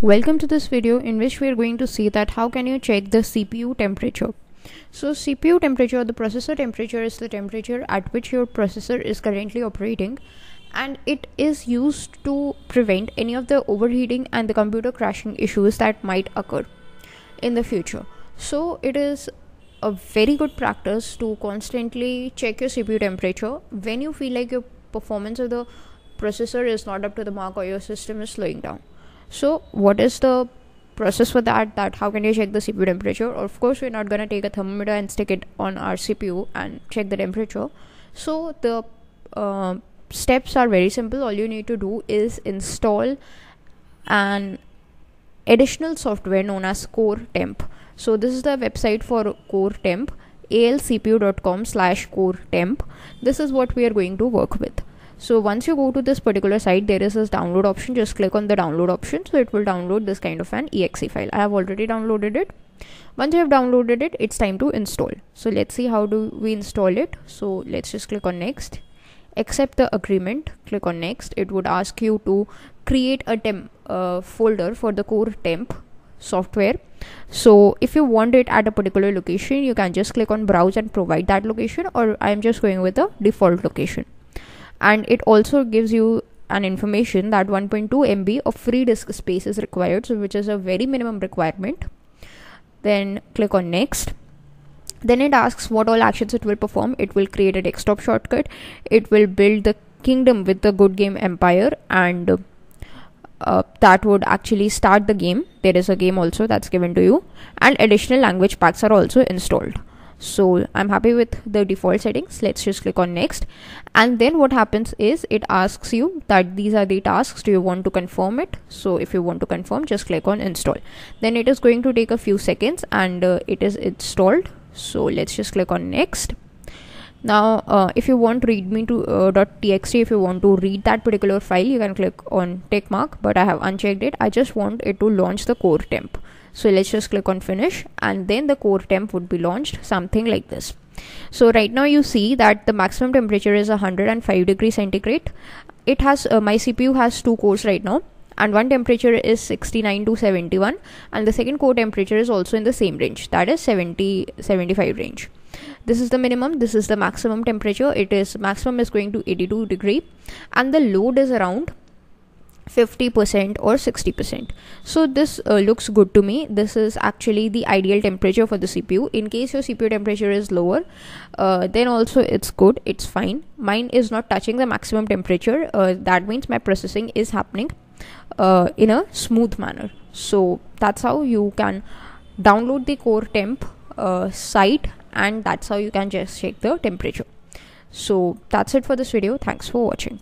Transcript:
Welcome to this video in which we are going to see that how can you check the CPU temperature. So CPU temperature, the processor temperature is the temperature at which your processor is currently operating and it is used to prevent any of the overheating and the computer crashing issues that might occur in the future. So it is a very good practice to constantly check your CPU temperature when you feel like your performance of the processor is not up to the mark or your system is slowing down so what is the process for that? That how can you check the cpu temperature? Of course we're not going to take a thermometer and stick it on our cpu and check the temperature. So the uh, steps are very simple. All you need to do is install an additional software known as core temp so this is the website for core temp alcpu.com slash core temp this is what we are going to work with so once you go to this particular site there is this download option. Just click on the download option. So it will download this kind of an exe file. I have already downloaded it. Once you have downloaded it it's time to install. So let's see how do we install it. So let's just click on next. Accept the agreement. Click on next. It would ask you to create a temp uh, folder for the core temp software. So if you want it at a particular location you can just click on browse and provide that location or i'm just going with the default location and it also gives you an information that 1.2 MB of free disk space is required, so which is a very minimum requirement. Then click on next. Then it asks what all actions it will perform. It will create a desktop shortcut. It will build the kingdom with the Goodgame Empire and uh, that would actually start the game. There is a game also that's given to you, and additional language packs are also installed so i'm happy with the default settings. Let's just click on next. And then what happens is it asks you that these are the tasks. Do you want to confirm it? So if you want to confirm just click on install. Then it is going to take a few seconds and uh, it is installed. So let's just click on next. Now uh, if you want readme to uh, .txt. If you want to read that particular file you can click on tick mark but i have unchecked it. I just want it to launch the core temp so let's just click on finish and then the core temp would be launched something like this. So right now you see that the maximum temperature is 105 degrees centigrade. It has uh, my cpu has two cores right now and one temperature is 69 to 71 and the second core temperature is also in the same range that is 70 75 range. This is the minimum this is the maximum temperature. It is maximum is going to 82 degree and the load is around 50% or 60% so this uh, looks good to me. This is actually the ideal temperature for the cpu in case your cpu temperature is lower uh, then also it's good. It's fine. Mine is not touching the maximum temperature. Uh, that means my processing is happening uh, in a smooth manner. So that's how you can download the core temp uh, site and that's how you can just check the temperature. So that's it for this video. Thanks for watching